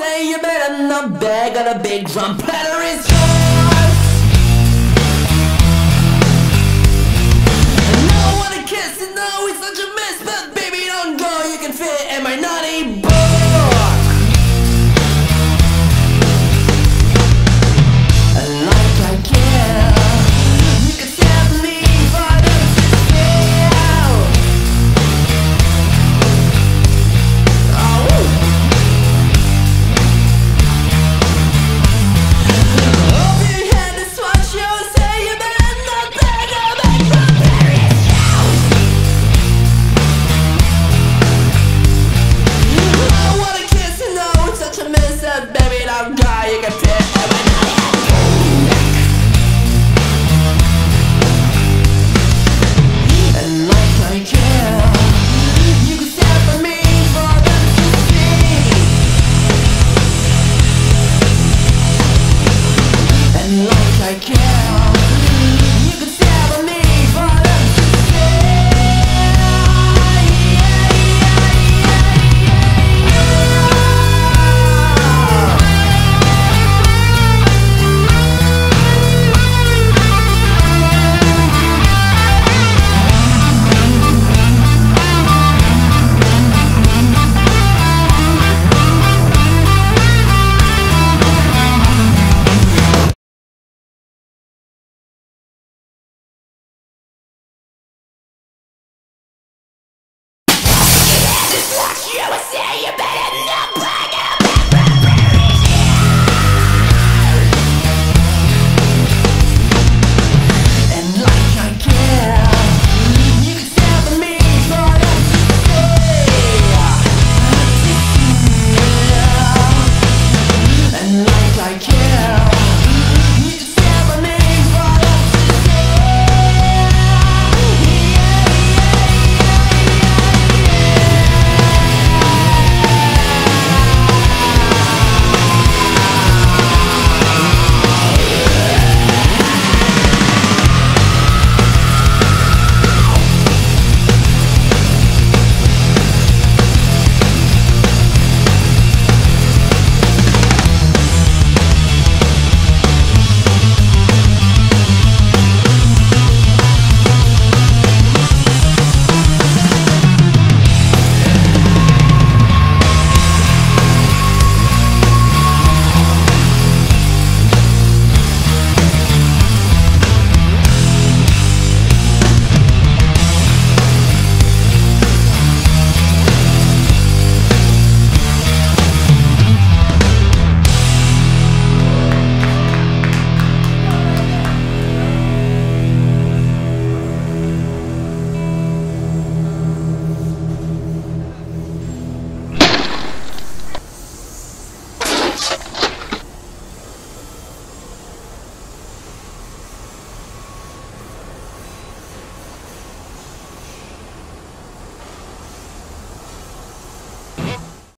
say you better not beg on a big drum platter is yours And no one to kiss, you know it's such a mess But baby don't go, you can fit, in my night.